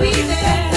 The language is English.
be there.